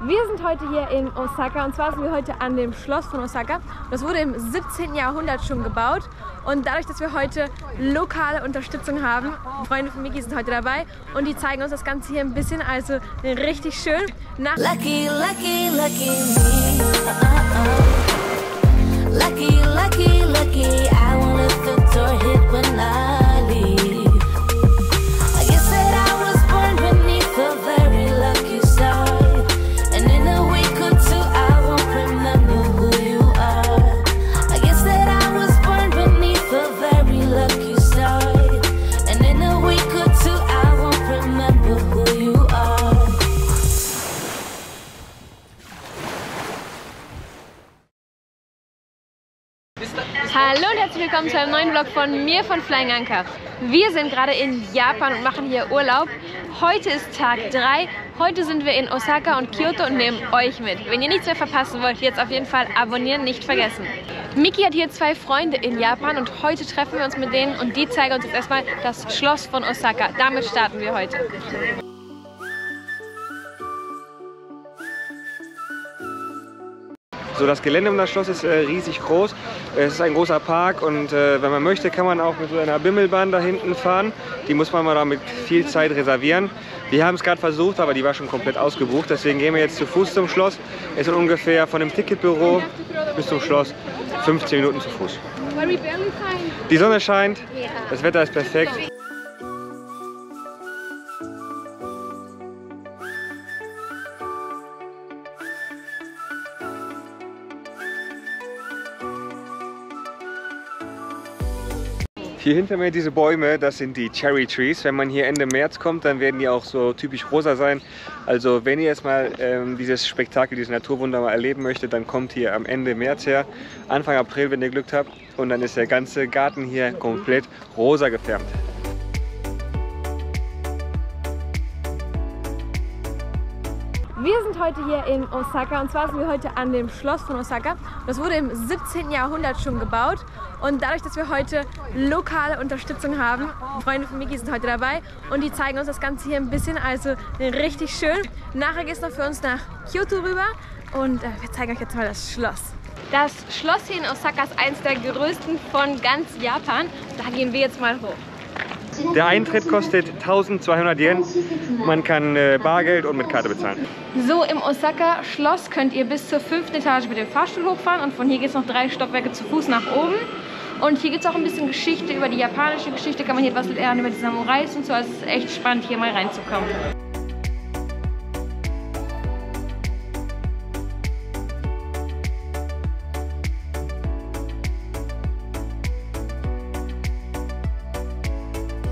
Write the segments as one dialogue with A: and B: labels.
A: Wir sind heute hier in Osaka und zwar sind wir heute an dem Schloss von Osaka. Das wurde im 17. Jahrhundert schon gebaut und dadurch, dass wir heute lokale Unterstützung haben, Freunde von Miki sind heute dabei und die zeigen uns das Ganze hier ein bisschen, also richtig schön.
B: Nach lucky, lucky, lucky me. Uh -uh. Lucky, lucky, lucky. I wanna the door hit when I
A: willkommen zu einem neuen Vlog von mir von Flying Anker. Wir sind gerade in Japan und machen hier Urlaub. Heute ist Tag 3. Heute sind wir in Osaka und Kyoto und nehmen euch mit. Wenn ihr nichts mehr verpassen wollt, jetzt auf jeden Fall abonnieren, nicht vergessen. Miki hat hier zwei Freunde in Japan und heute treffen wir uns mit denen und die zeigen uns jetzt erstmal das Schloss von Osaka. Damit starten wir heute.
C: So, das Gelände um das Schloss ist äh, riesig groß. Es ist ein großer Park und äh, wenn man möchte, kann man auch mit so einer Bimmelbahn da hinten fahren. Die muss man mal da mit viel Zeit reservieren. Wir haben es gerade versucht, aber die war schon komplett ausgebucht. Deswegen gehen wir jetzt zu Fuß zum Schloss. Es sind ungefähr von dem Ticketbüro bis zum Schloss 15 Minuten zu Fuß. Die Sonne scheint, das Wetter ist perfekt. Hier hinter mir diese Bäume, das sind die Cherry Trees. Wenn man hier Ende März kommt, dann werden die auch so typisch rosa sein. Also wenn ihr jetzt mal ähm, dieses Spektakel, dieses Naturwunder mal erleben möchtet, dann kommt hier am Ende März her, Anfang April, wenn ihr Glück habt. Und dann ist der ganze Garten hier komplett rosa gefärbt.
A: Wir sind heute hier in Osaka und zwar sind wir heute an dem Schloss von Osaka. Das wurde im 17. Jahrhundert schon gebaut und dadurch, dass wir heute lokale Unterstützung haben, Freunde von Miki sind heute dabei und die zeigen uns das Ganze hier ein bisschen, also richtig schön. Nachher geht es noch für uns nach Kyoto rüber und äh, wir zeigen euch jetzt mal das Schloss. Das Schloss hier in Osaka ist eines der größten von ganz Japan. Da gehen wir jetzt mal hoch.
C: Der Eintritt kostet 1200 Yen. Man kann äh, Bargeld und mit Karte bezahlen.
A: So, im Osaka Schloss könnt ihr bis zur fünften Etage mit dem Fahrstuhl hochfahren und von hier geht es noch drei Stockwerke zu Fuß nach oben. Und hier gibt es auch ein bisschen Geschichte über die japanische Geschichte, kann man hier etwas lernen über die Samurais und so. Also es ist echt spannend, hier mal reinzukommen.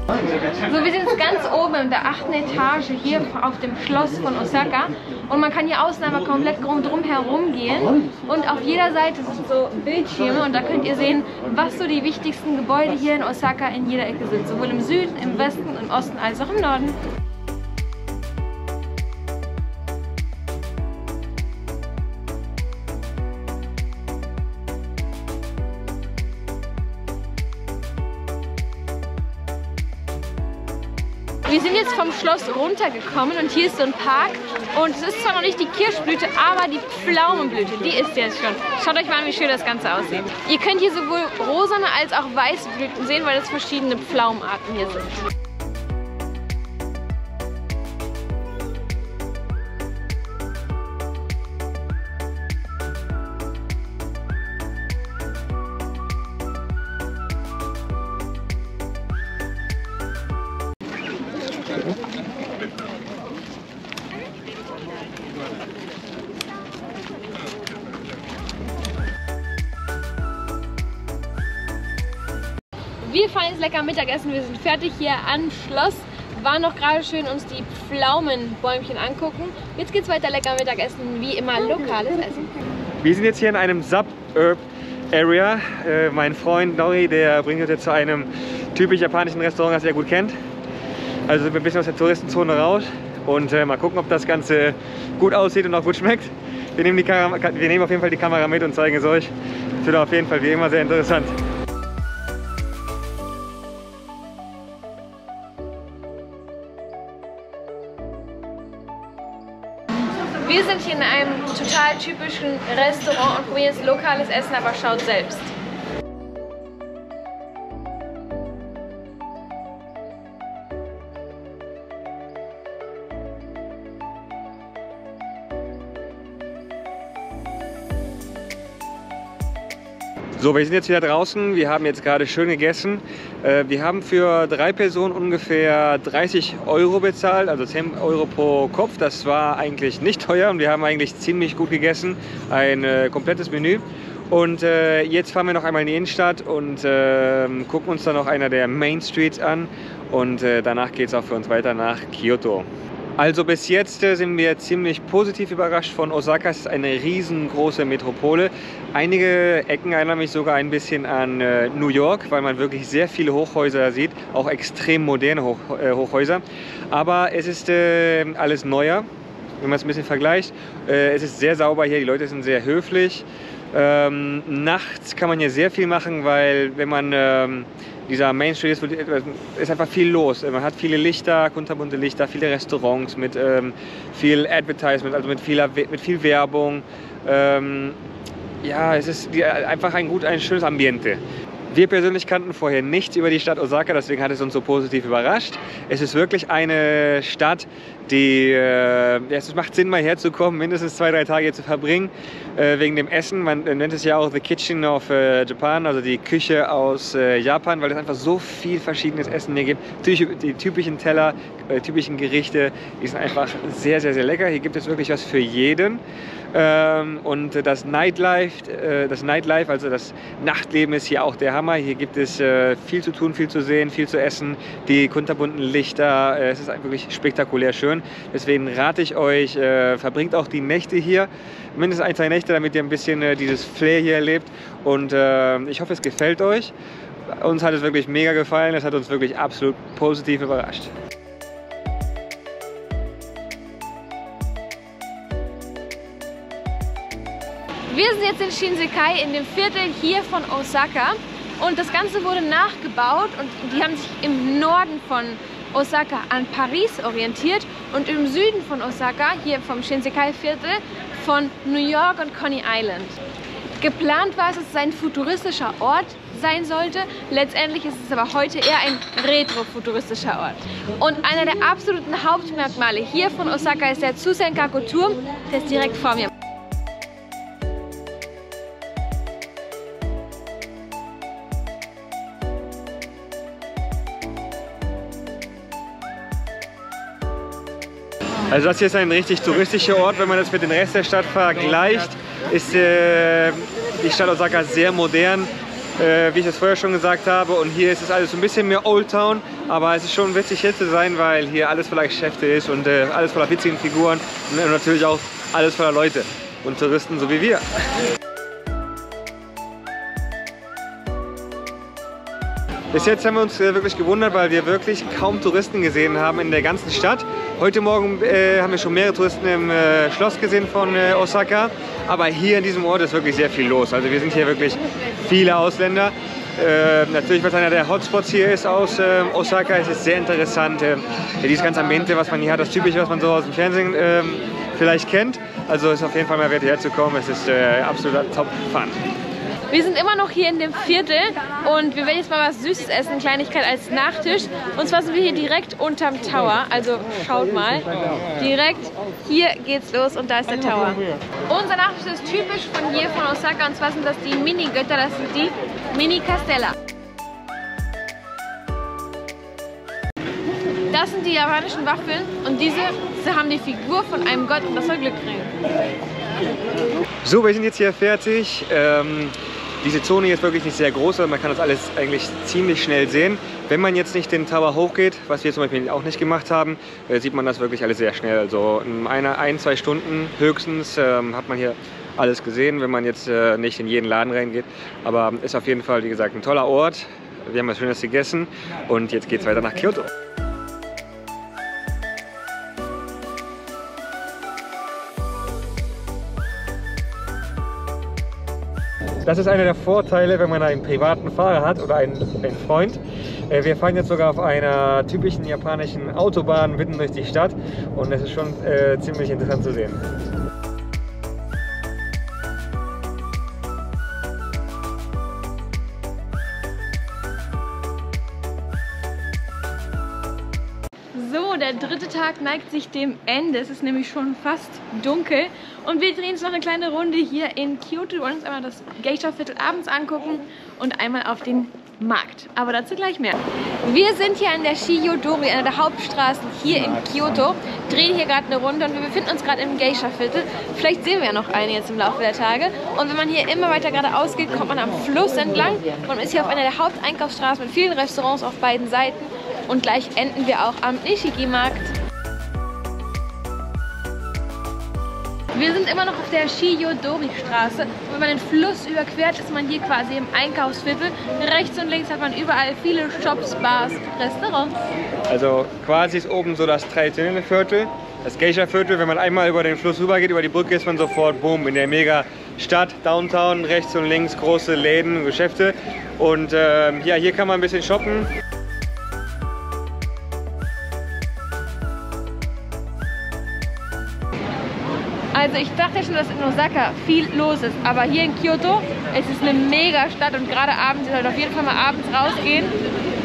A: So, wir sind jetzt ganz oben in der achten Etage hier auf dem Schloss von Osaka. Und man kann hier außen einmal komplett drum herum gehen. Und auf jeder Seite sind so Bildschirme. Und da könnt ihr sehen, was so die wichtigsten Gebäude hier in Osaka in jeder Ecke sind, sowohl im Süden, im Westen, im Osten als auch im Norden. Wir sind jetzt vom Schloss runtergekommen und hier ist so ein Park und es ist zwar noch nicht die Kirschblüte, aber die Pflaumenblüte, die ist jetzt schon. Schaut euch mal an, wie schön das Ganze aussieht. Ihr könnt hier sowohl rosane als auch weiße Blüten sehen, weil es verschiedene Pflaumenarten hier sind. Wir fahren jetzt lecker Mittagessen. Wir sind fertig hier am Schloss. War noch gerade schön uns die Pflaumenbäumchen angucken. Jetzt geht es weiter lecker Mittagessen, wie immer lokales Essen.
C: Wir sind jetzt hier in einem Suburb Area. Äh, mein Freund Nori, der bringt uns jetzt zu einem typisch japanischen Restaurant, das er gut kennt. Also sind wir ein bisschen aus der Touristenzone raus und äh, mal gucken, ob das Ganze gut aussieht und auch gut schmeckt. Wir nehmen, die wir nehmen auf jeden Fall die Kamera mit und zeigen es euch. Das wird auf jeden Fall wie immer sehr interessant.
A: Typischen Restaurant und probieren jetzt lokales Essen, aber schaut selbst.
C: So, wir sind jetzt wieder draußen. Wir haben jetzt gerade schön gegessen. Äh, Wir haben für drei Personen ungefähr 30 Euro bezahlt, also 10 Euro pro Kopf. Das war eigentlich nicht teuer und wir haben eigentlich ziemlich gut gegessen. Ein äh, komplettes Menü. Und äh, jetzt fahren wir noch einmal in die Innenstadt und äh, gucken uns dann noch einer der Main Streets an. Und danach geht es auch für uns weiter nach Kyoto. Also bis jetzt äh, sind wir ziemlich positiv überrascht von Osaka. Es ist eine riesengroße Metropole. Einige Ecken erinnern mich sogar ein bisschen an äh, New York, weil man wirklich sehr viele Hochhäuser sieht, auch extrem moderne Hoch, äh, Hochhäuser. Aber es ist alles neuer, wenn man es ein bisschen vergleicht. Es ist sehr sauber hier, die Leute sind sehr höflich. Ähm, nachts kann man hier sehr viel machen, weil wenn man ähm, dieser Main Street ist, wird- ist einfach viel los. Man hat viele Lichter, kunterbunte Lichter, viele Restaurants mit ähm, viel Advertisement, also mit, vieler, mit viel Werbung. Ähm, ja, es ist die, einfach ein gut, ein schönes Ambiente. Wir persönlich kannten vorher nichts über die Stadt Osaka, deswegen hat es uns so positiv überrascht. Es ist wirklich eine Stadt, die, äh, es macht Sinn, mal herzukommen, mindestens zwei, drei Tage hier zu verbringen, äh, wegen dem Essen. Man äh, nennt es ja auch The Kitchen of äh, Japan, also die Küche aus äh, Japan, weil es einfach so viel verschiedenes Essen hier gibt. Die, die typischen Teller, äh, typischen Gerichte, die sind einfach sehr, sehr, sehr lecker. Hier gibt es wirklich was für jeden. Ähm, und das Nightlife, das Nightlife, also das Nachtleben ist hier auch der Hammer. Hier gibt es viel zu tun, viel zu sehen, viel zu essen. Die kunterbunten Lichter, es ist wirklich spektakulär schön. Deswegen rate ich euch, äh, verbringt auch die Nächte hier, mindestens ein, zwei Nächte, damit ihr ein bisschen äh, dieses Flair hier erlebt. Und äh, ich hoffe, es gefällt euch. Uns hat es wirklich mega gefallen. Es hat uns wirklich absolut positiv überrascht.
A: Wir sind jetzt in Shinsekai, in dem Viertel hier von Osaka. Und das Ganze wurde nachgebaut und die haben sich im Norden von Osaka an Paris orientiert und im Süden von Osaka, hier vom Shinsekai-Viertel, von New York und Coney Island. Geplant war es, dass es ein futuristischer Ort sein sollte. Letztendlich ist es aber heute eher ein retro-futuristischer Ort. Und einer der absoluten Hauptmerkmale hier von Osaka ist der Tsusenkaku-Turm. Der ist direkt vor mir.
C: Also das hier ist ein richtig touristischer Ort. Wenn man das mit dem Rest der Stadt vergleicht, ist äh, die Stadt Osaka sehr modern, äh, wie ich das vorher schon gesagt habe. Und hier ist es alles ein bisschen mehr Old Town, aber es ist schon witzig hier zu sein, weil hier alles voller Geschäfte ist und äh, alles voller witzigen Figuren und natürlich auch alles voller Leute und Touristen, so wie wir. Bis jetzt haben wir uns äh, wirklich gewundert, weil wir wirklich kaum Touristen gesehen haben in der ganzen Stadt. Heute Morgen äh, haben wir schon mehrere Touristen im äh, Schloss gesehen von äh, Osaka. Aber hier in diesem Ort ist wirklich sehr viel los. Also wir sind hier wirklich viele Ausländer. Äh, natürlich, was einer der Hotspots hier ist aus äh, Osaka, es ist sehr interessant. Äh, ja, dieses ganze Ambiente, was man hier hat, das Typische, was man so aus dem Fernsehen ähm, vielleicht kennt. Also ist auf jeden Fall mal wert, hierher zu kommen. Es ist äh, absoluter Top-Fun.
A: Wir sind immer noch hier in dem Viertel und wir werden jetzt mal was Süßes essen, Kleinigkeit als Nachtisch. Und zwar sind wir hier direkt unterm Tower. Also schaut mal, direkt hier geht's los und da ist der Tower. Unser Nachtisch ist typisch von hier, von Osaka. Und zwar sind das die Mini-Götter, das sind die Mini-Castella. Das sind die japanischen Waffeln und diese sie haben die Figur von einem Gott und das soll Glück bringen.
C: So, wir sind jetzt hier fertig. Ähm, diese Zone hier ist wirklich nicht sehr groß, aber man kann das alles eigentlich ziemlich schnell sehen. Wenn man jetzt nicht den Tower hochgeht, was wir zum Beispiel auch nicht gemacht haben, äh, sieht man das wirklich alles sehr schnell. Also in einer, ein, zwei Stunden höchstens ähm, hat man hier alles gesehen, wenn man jetzt äh, nicht in jeden Laden reingeht. Aber ist auf jeden Fall, wie gesagt, ein toller Ort. Wir haben was Schönes gegessen und jetzt geht es weiter nach Kyoto. Das ist einer der Vorteile, wenn man einen privaten Fahrer hat oder einen, einen Freund. Äh, Wir fahren jetzt sogar auf einer typischen japanischen Autobahn mitten durch die Stadt und es ist schon äh, ziemlich interessant zu sehen.
A: Tag neigt sich dem Ende. Es ist nämlich schon fast dunkel. Und wir drehen jetzt noch eine kleine Runde hier in Kyoto. Wir wollen uns einmal das Geisha-Viertel abends angucken und einmal auf den Markt. Aber dazu gleich mehr. Wir sind hier an der Shiyodori, einer der Hauptstraßen hier in Kyoto. Drehen hier gerade eine Runde und wir befinden uns gerade im Geisha-Viertel. Vielleicht sehen wir ja noch eine jetzt im Laufe der Tage. Und wenn man hier immer weiter geradeaus geht, kommt man am Fluss entlang. Man ist hier auf einer der Haupteinkaufsstraßen mit vielen Restaurants auf beiden Seiten. Und gleich enden wir auch am Nishiki-Markt. Wir sind immer noch auf der Shiyodori-Straße. Wenn man den Fluss überquert, ist man hier quasi im Einkaufsviertel. Rechts und links hat man überall viele Shops, Bars, Restaurants.
C: Also quasi ist oben so das traditionelle Viertel, das Geisha-Viertel. Wenn man einmal über den Fluss rüber geht, über die Brücke, ist man sofort, boom, in der mega Stadt, Downtown, rechts und links große Läden, Geschäfte. Und ähm, ja, hier kann man ein bisschen shoppen.
A: Also ich dachte schon, dass in Osaka viel los ist, aber hier in Kyoto, es ist eine mega Stadt und gerade abends, ihr sollt auf jeden Fall mal abends rausgehen.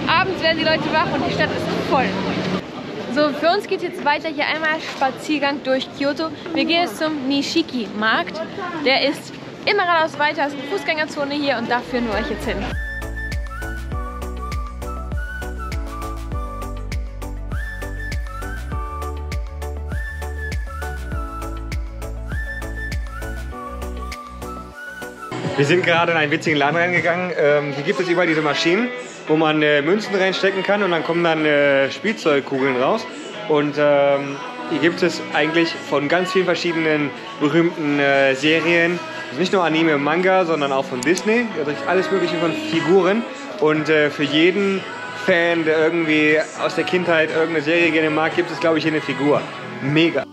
A: Abends werden die Leute wach und die Stadt ist voll. So, für uns geht es jetzt weiter hier einmal Spaziergang durch Kyoto. Wir gehen jetzt zum Nishiki-Markt. Der ist immer geradeaus weiter, ist eine Fußgängerzone hier und da führen wir euch jetzt hin.
C: Wir sind gerade in einen witzigen Laden reingegangen. Ähm, hier gibt es überall diese Maschinen, wo man äh, Münzen reinstecken kann und dann kommen dann äh, Spielzeugkugeln raus. Und ähm, hier gibt es eigentlich von ganz vielen verschiedenen berühmten äh, Serien, also nicht nur Anime und Manga, sondern auch von Disney. Also alles mögliche von Figuren. Und äh, für jeden Fan, der irgendwie aus der Kindheit irgendeine Serie gerne mag, gibt es, glaube ich, hier eine Figur. Mega.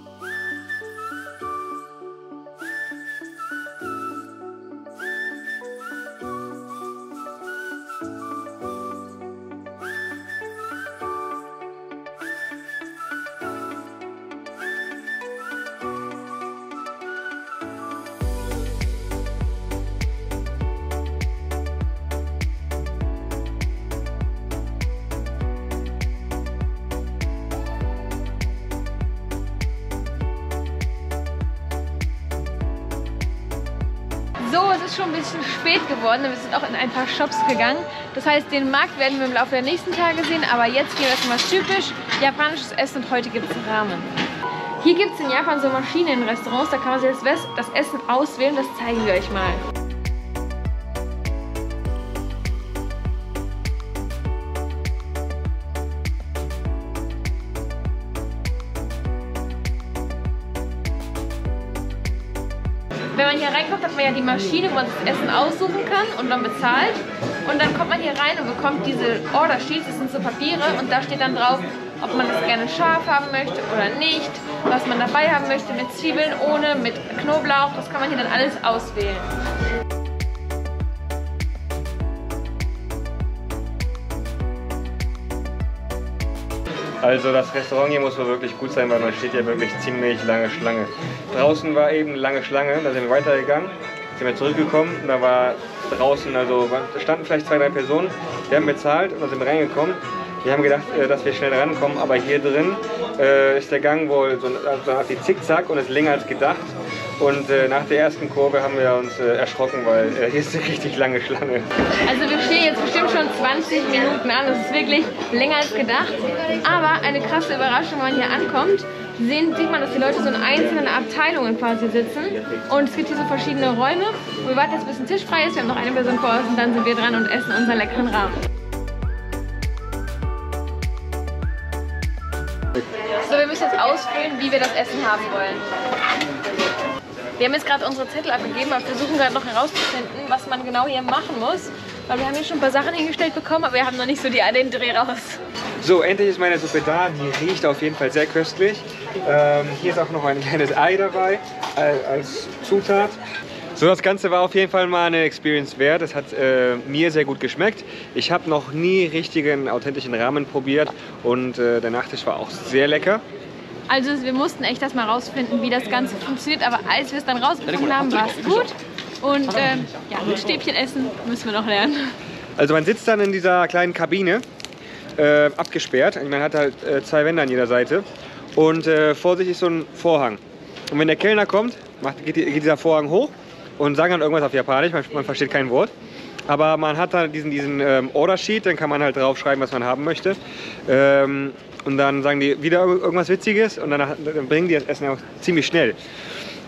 A: Ist schon ein bisschen spät geworden. Wir sind auch in ein paar Shops gegangen. Das heißt, den Markt werden wir im Laufe der nächsten Tage sehen. Aber jetzt gehen wir erstmal typisch japanisches Essen und heute gibt es Ramen. Hier gibt es in Japan so Maschinen in Restaurants. Da kann man sich das Essen auswählen. Das zeigen wir euch mal. Ja die Maschine, wo man das Essen aussuchen kann und dann bezahlt. Und dann kommt man hier rein und bekommt diese Order Sheets, das sind so Papiere und da steht dann drauf, ob man das gerne scharf haben möchte oder nicht, was man dabei haben möchte, mit Zwiebeln, ohne, mit Knoblauch, das kann man hier dann alles auswählen.
C: Also das Restaurant hier muss wohl wirklich gut sein, weil man steht ja wirklich ziemlich lange Schlange. Draußen war eben lange Schlange, da sind wir weitergegangen, sind wir zurückgekommen und da war draußen, also standen vielleicht zwei, drei Personen, die haben bezahlt und dann sind wir reingekommen. Wir haben gedacht, äh, dass wir schnell rankommen, aber hier drin äh, ist der Gang wohl so so eine Art wie Zickzack und ist länger als gedacht. Und äh, nach der ersten Kurve haben wir uns äh, erschrocken, weil äh, hier ist eine richtig lange Schlange.
A: Also wir stehen jetzt bestimmt schon 20 Minuten an. Das ist wirklich länger als gedacht. Aber eine krasse Überraschung, wenn man hier ankommt, sehen, sieht man, dass die Leute so in einzelnen Abteilungen quasi sitzen. Und es gibt hier so verschiedene Räume. Und wir warten jetzt, bis ein Tisch frei ist. Wir haben noch eine Person vor uns und dann sind wir dran und essen unseren leckeren Rahmen. So, wir müssen jetzt ausfüllen, wie wir das Essen haben wollen. Wir haben jetzt gerade unsere Zettel abgegeben, aber versuchen gerade noch herauszufinden, was man genau hier machen muss. Weil wir haben hier schon ein paar Sachen hingestellt bekommen, aber wir haben noch nicht so die, den Dreh raus.
C: So, endlich ist meine Suppe da. Die riecht auf jeden Fall sehr köstlich. Ähm, hier ist auch noch ein kleines Ei dabei äh, als Zutat. So, das Ganze war auf jeden Fall mal eine Experience wert. Es hat äh, mir sehr gut geschmeckt. Ich habe noch nie richtigen, authentischen Ramen probiert und äh, der Nachtisch war auch sehr lecker.
A: Also wir mussten echt erst mal rausfinden, wie das Ganze funktioniert, aber als wir es dann rausgefunden haben, war es gut. Und ähm, ja, mit Stäbchen essen müssen wir noch lernen.
C: Also man sitzt dann in dieser kleinen Kabine äh, abgesperrt. Man hat halt äh, zwei Wände an jeder Seite. Und äh, vor sich ist so ein Vorhang. Und wenn der Kellner kommt, macht, geht, geht dieser Vorhang hoch und sagen dann irgendwas auf Japanisch. Man, man versteht kein Wort. Aber man hat dann diesen, diesen ähm, Order-Sheet, dann kann man halt draufschreiben, was man haben möchte. Ähm, und dann sagen die wieder ir- irgendwas Witziges und dann, dann bringen die das Essen auch ziemlich schnell.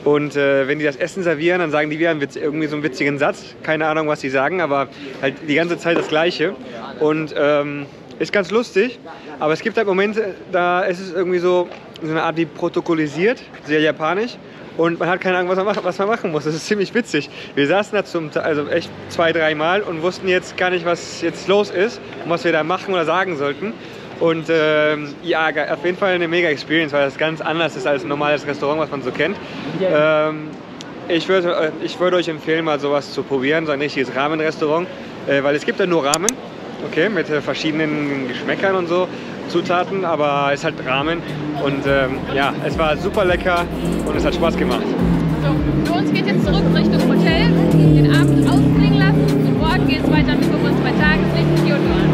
C: Und äh, wenn die das Essen servieren, dann sagen die wieder Witz, irgendwie so einen witzigen Satz. Keine Ahnung, was die sagen, aber halt die ganze Zeit das Gleiche. Und ähm, ist ganz lustig. Aber es gibt halt Momente, da ist es irgendwie so, so eine Art wie protokollisiert, sehr japanisch. Und man hat keine Ahnung, was man, machen, was man machen muss. Das ist ziemlich witzig. Wir saßen da zum, also echt zwei, dreimal und wussten jetzt gar nicht, was jetzt los ist und was wir da machen oder sagen sollten. Und ähm, ja, auf jeden Fall eine mega Experience, weil das ganz anders ist als ein normales Restaurant, was man so kennt. Ähm, ich würde äh, ich würd euch empfehlen, mal sowas zu probieren, so ein richtiges Ramen-Restaurant, äh, weil es gibt ja nur Ramen, okay, mit äh, verschiedenen Geschmäckern und so, Zutaten, aber es ist halt Ramen und ähm, ja, es war super lecker und es hat Spaß gemacht.
A: So, für uns geht jetzt zurück Richtung Hotel, den Abend ausklingen lassen und morgen geht es weiter mit uns bei Tageslicht Theodor.